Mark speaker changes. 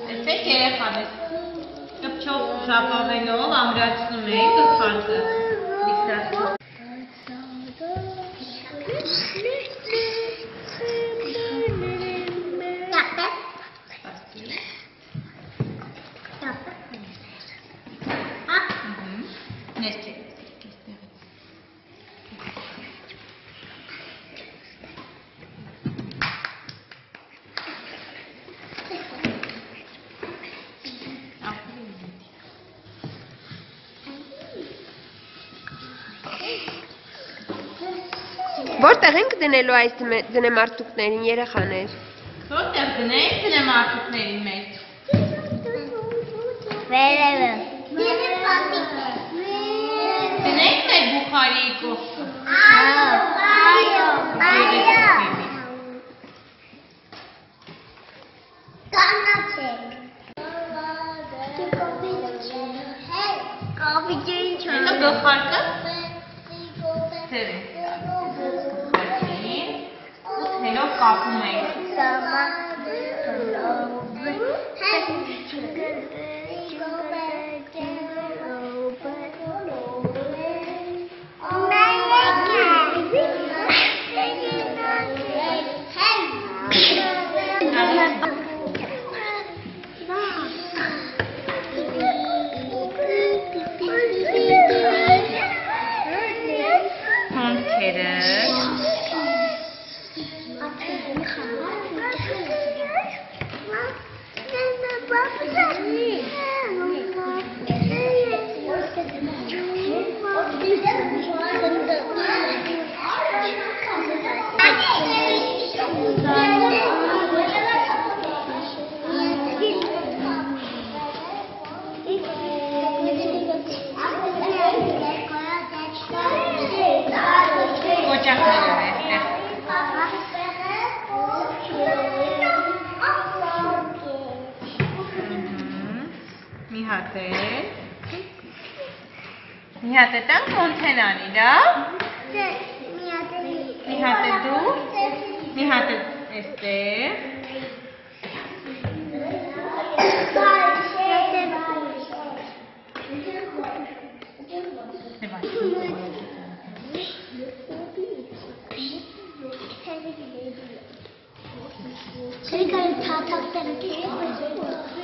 Speaker 1: Etek yere kahve. Çok çok Japon ve yoğun ambalajlı meyve farklı. Dikkatli. Neyse.
Speaker 2: Որտեղ ենք դնելու այս դնեմարտուկներին երեխաներ։
Speaker 1: Որտեղ դնենք դնեմարտուկների մեջ։
Speaker 3: Վերևը։
Speaker 1: Դնենք թե բուխարի կողքը։
Speaker 3: Այո, այո։ Կանացեք։ Կապիճի ինչ
Speaker 1: Հետո գլխարկը թեր compliment. Thank you. Կոճակներով է այստեղ։ Ահա։ Մի հատ է։ Մի հատ է տան կոնթենանի, լավ։ Մի հատ է դու։ Մի հատ է այստեղ։
Speaker 3: 그러니까 다 닭대를 깨고 있어.